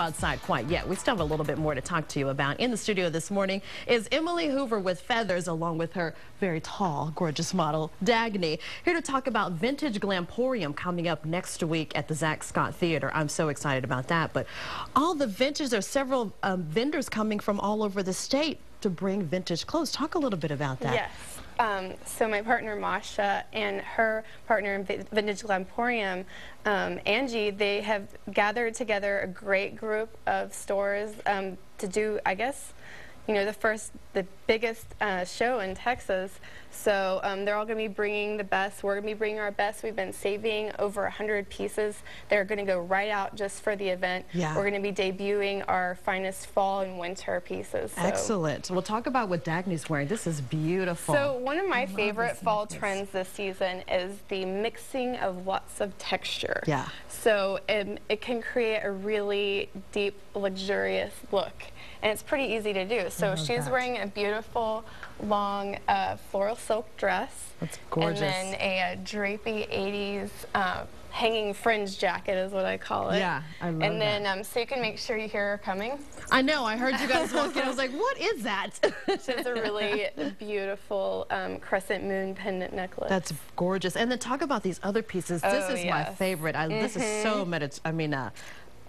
outside quite yet. We still have a little bit more to talk to you about. In the studio this morning is Emily Hoover with Feathers along with her very tall, gorgeous model, Dagny. Here to talk about Vintage Glamporium coming up next week at the Zach Scott Theater. I'm so excited about that. But all the vintage, are several um, vendors coming from all over the state to bring vintage clothes. Talk a little bit about that. Yes. Um, so my partner Masha and her partner in Vintage Glamporium, um, Angie, they have gathered together a great group of stores um, to do, I guess, you know, the first, the biggest uh, show in Texas. So um, they're all going to be bringing the best. We're going to be bringing our best. We've been saving over 100 pieces. They're going to go right out just for the event. Yeah. We're going to be debuting our finest fall and winter pieces. So. Excellent. We'll talk about what Dagny's wearing. This is beautiful. So one of my favorite fall necklace. trends this season is the mixing of lots of texture. Yeah. So it, it can create a really deep, luxurious look. And it's pretty easy to do. So she's that. wearing a beautiful, long uh, floral silk dress. That's gorgeous. And then a, a drapey 80s uh, hanging fringe jacket is what I call it. Yeah, I love And then. Um, so you can make sure you hear her coming. I know. I heard you guys walking. I was like, what is that? she has a really beautiful um, crescent moon pendant necklace. That's gorgeous. And then talk about these other pieces. Oh, this is yes. my favorite. I, mm -hmm. This is so Mm-hmm. I mean, uh,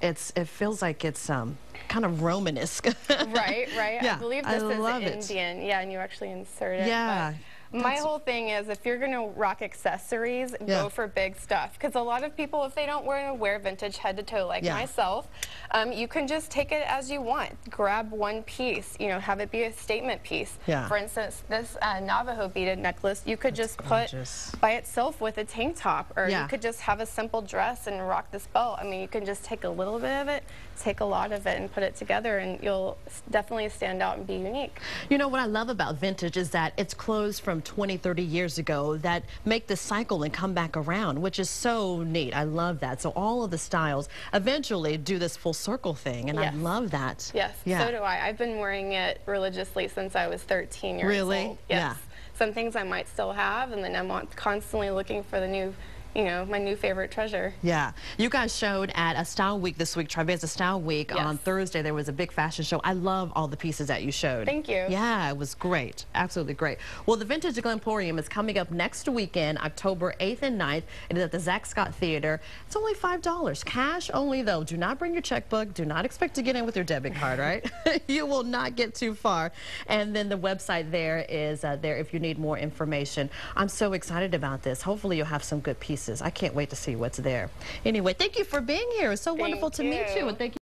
it's it feels like it's um kind of Romanesque. right, right. Yeah, I believe this I is Indian. It. Yeah, and you actually insert it. Yeah. My whole thing is if you're going to rock accessories, yeah. go for big stuff. Because a lot of people, if they don't want to wear vintage head to toe like yeah. myself, um, you can just take it as you want. Grab one piece, you know, have it be a statement piece. Yeah. For instance, this uh, Navajo beaded necklace, you could That's just gorgeous. put by itself with a tank top, or you could just have a simple dress and rock this belt. I mean, you can just take a little bit of it, take a lot of it, and put it together, and you'll definitely stand out and be unique. You know, what I love about vintage is that it's clothes from 20, 30 years ago that make the cycle and come back around, which is so neat. I love that. So all of the styles eventually do this full circle thing, and yes. I love that. Yes, yeah. so do I. I've been wearing it religiously since I was 13 years really? old. Yes. Yeah. Some things I might still have, and then I'm constantly looking for the new you know, my new favorite treasure. Yeah. You guys showed at a style week this week, Triveza Style Week. Yes. On Thursday, there was a big fashion show. I love all the pieces that you showed. Thank you. Yeah, it was great. Absolutely great. Well, the Vintage Glamporium is coming up next weekend, October 8th and 9th. It is at the Zach Scott Theater. It's only $5. Cash only, though. Do not bring your checkbook. Do not expect to get in with your debit card, right? you will not get too far. And then the website there is uh, there if you need more information. I'm so excited about this. Hopefully, you'll have some good pieces. I can't wait to see what's there. Anyway, thank you for being here. It's so thank wonderful to you. meet you. And thank you